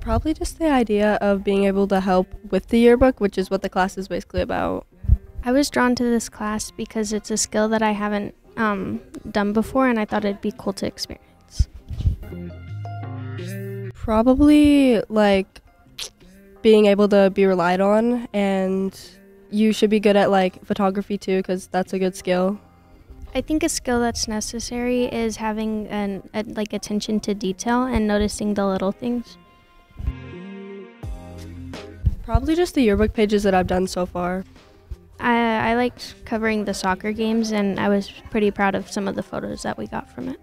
Probably just the idea of being able to help with the yearbook, which is what the class is basically about. I was drawn to this class because it's a skill that I haven't um, done before, and I thought it'd be cool to experience. Probably like being able to be relied on, and you should be good at like photography too, because that's a good skill. I think a skill that's necessary is having an a, like attention to detail and noticing the little things. Probably just the yearbook pages that I've done so far. I, I liked covering the soccer games, and I was pretty proud of some of the photos that we got from it.